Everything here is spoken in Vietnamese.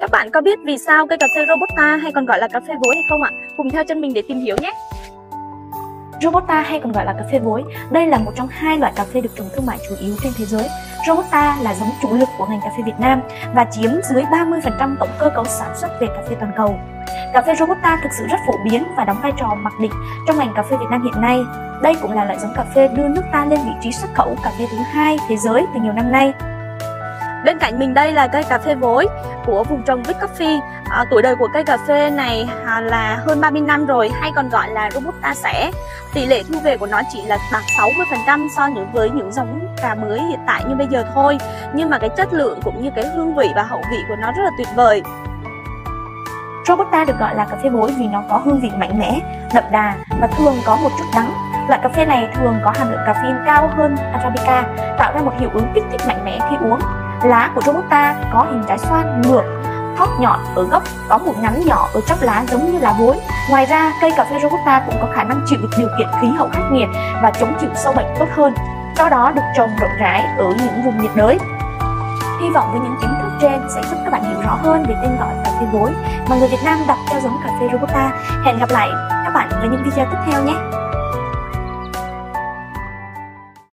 Các bạn có biết vì sao cây cà phê Robusta hay còn gọi là cà phê vối hay không ạ? Cùng theo chân mình để tìm hiểu nhé. Robusta hay còn gọi là cà phê vối, đây là một trong hai loại cà phê được trồng thương mại chủ yếu trên thế giới. Robusta là giống chủ lực của ngành cà phê Việt Nam và chiếm dưới 30% tổng cơ cấu sản xuất về cà phê toàn cầu. Cà phê Robusta thực sự rất phổ biến và đóng vai trò mặc định trong ngành cà phê Việt Nam hiện nay. Đây cũng là loại giống cà phê đưa nước ta lên vị trí xuất khẩu cà phê thứ hai thế giới từ nhiều năm nay. Bên cạnh mình đây là cây cà phê vối của vùng trồng Big Coffee. À, tuổi đời của cây cà phê này à, là hơn 30 năm rồi hay còn gọi là Robusta sẻ. Tỷ lệ thu về của nó chỉ là đạt 60% so với những giống cà mới hiện tại như bây giờ thôi. Nhưng mà cái chất lượng cũng như cái hương vị và hậu vị của nó rất là tuyệt vời. Robusta được gọi là cà phê vối vì nó có hương vị mạnh mẽ, đậm đà và thường có một chút đắng. Loại cà phê này thường có hàm lượng caffeine cao hơn Arabica, tạo ra một hiệu ứng kích thích mạnh mẽ khi uống. Lá của Robusta có hình trái xoan ngược, thóp nhọn ở gốc, có một nhánh nhỏ ở chóp lá giống như lá vối. Ngoài ra, cây cà phê Robusta cũng có khả năng chịu được điều kiện khí hậu khắc nghiệt và chống chịu sâu bệnh tốt hơn. Do đó được trồng rộng rãi ở những vùng nhiệt đới. Hy vọng với những kiến thức trên sẽ giúp các bạn hiểu rõ hơn về tên gọi cà phê vối mà người Việt Nam đặt theo giống cà phê Robusta. Hẹn gặp lại các bạn ở những video tiếp theo nhé!